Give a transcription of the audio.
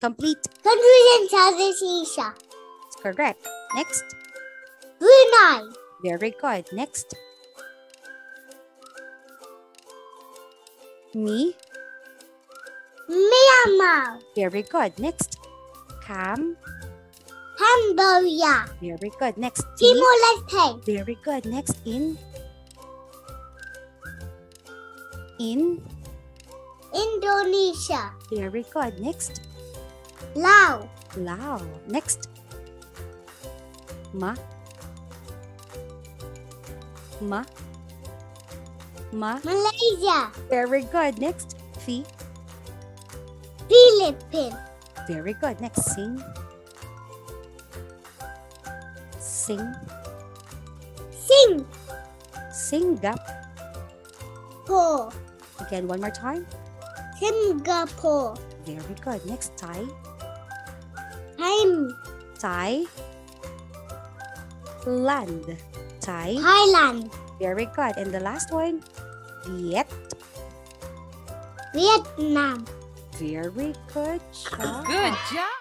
Complete. In Southeast Asia. It's correct. Next. Brunei. Very good. Next. Me. Myanmar. Very good. Next. Cam. Cambodia. Very good. Next. T. Timor-Leste. Very good. Next. In. In. Indonesia. Very good. Next. Laos. Lao. Next. Ma. Ma. Ma. Malaysia. Very good. Next. Fi. Philippines. Very good. Next. Sing. Sing. Singapore. Singapore. Again, one more time. Singapore. Very good. Next. Thai. Time. Thai. Land. Thai. Thailand. Very good. And the last one. Viet. Vietnam. Very good job. Good job.